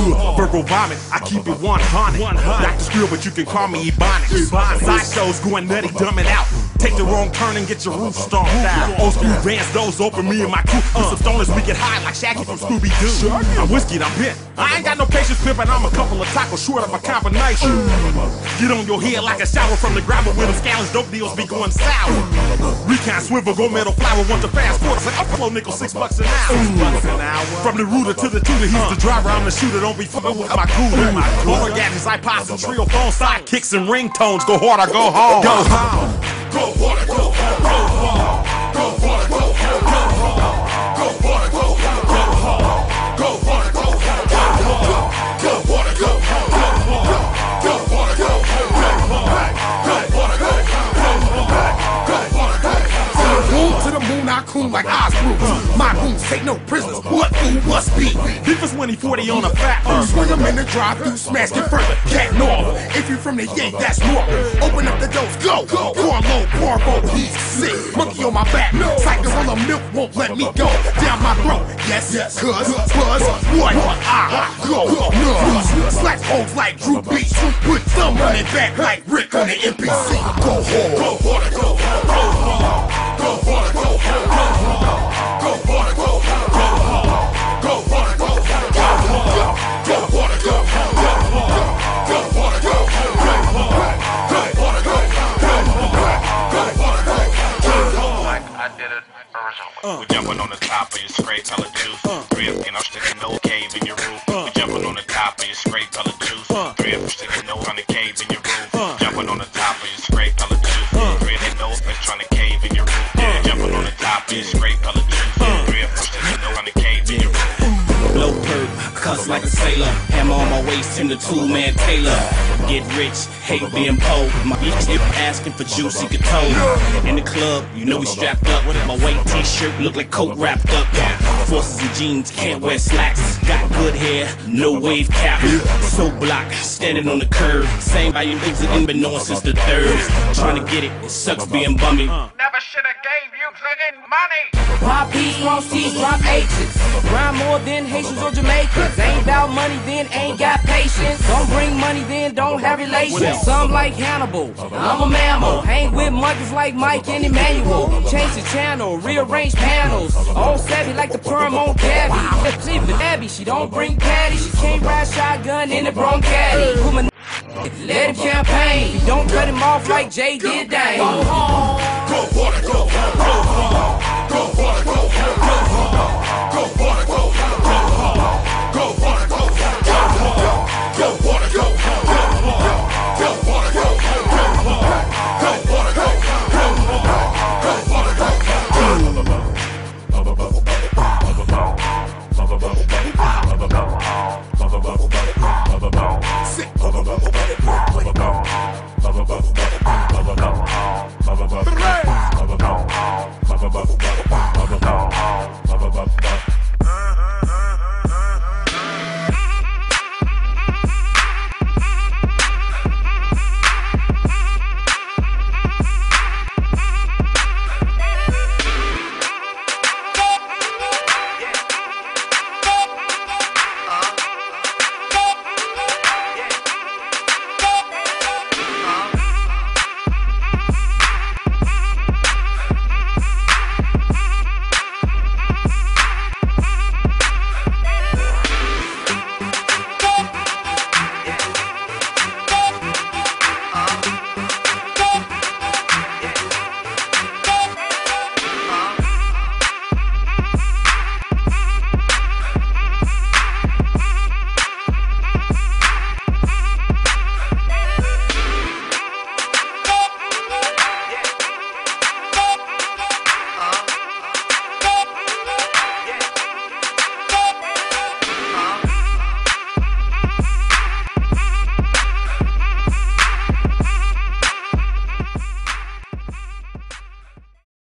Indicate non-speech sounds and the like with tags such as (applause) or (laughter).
Ugh, Virgo vomit, I keep it 100. Dr. Skrill, but you can call me Ebonics. Sideshows going nutty, dumbing out. Take the wrong turn and get your roof stomped out. Old school Vans, those open me and my crew. Uh, some stoners, we get high like Shaggy from Scooby Doo. I'm whiskey, I'm bent. I ain't got no patience pimping, I'm a couple of tacos short of a combination. Get on your head like a shower from the gravel with them scallons, dope deals be going sour. Recon swivel, go metal flower, want the fast forward. Like, upload nickel, six bucks an hour. From the rooter to the tutor, he's the driver, I'm the shooter. Don't be fucking with my cooler. Orgasms, iPods, and Treo phone sidekicks and ringtones. Go hard or go home. Go home. I like Osbrew. My goons take no prisoners. What fool must be? Beef is when he 40 on a fat one. swing 'em in the drive-through, smash it further. Cat normal. If you from the yank, that's normal. Open up the doors, go. Carlo, Corvo, he's sick. Monkey on my back. Psycho on the milk won't let me go. Down my throat. Yes, yes. Cuz, buzz, what? I go. Nuts. Slash holes like Drew Beach. Put thumb on it back like Rick on the MPC. Go. Go hard, go hard, go hard. Go hard, Uh. originally. We jumping on the top of your scrape color juice. Uh. Drip, and I'm sticking no cave in your roof. Uh. We jumping on the top of your scrape color juice. Drip, sticking no on the cave in your roof. Jumping on the top of your scrape color juice. Drip, no, it's trying to cave in your roof. Yeah, jumping on the top of your Tim the two man Taylor. Get rich, hate being poor. My bitch asking for juicy guitar. In the club, you know we strapped up. My white t-shirt look like coat wrapped up. Forces and jeans, can't wear slacks. Got good hair, no wave cap. So block, standing on the curb. Same by your ain't been knowing since the third. Trying to get it, it sucks being bummy. Never should have gave you friggin' money. Pop P's, cross T's, drop H's. Grind more than Haitians or Jamaicans. Ain't about money, then ain't got patience. Don't bring money, then don't have relations. Some like Hannibal, I'm a mammal. Hang with monkeys like Mike and Emmanuel. Change the channel, rearrange panels. All savvy like the perm on Gabby. (laughs) She Abby, she don't bring patty. She can't ride shotgun in the bronchitis. (laughs) Put let him campaign. You don't cut him off like Jay did Dame.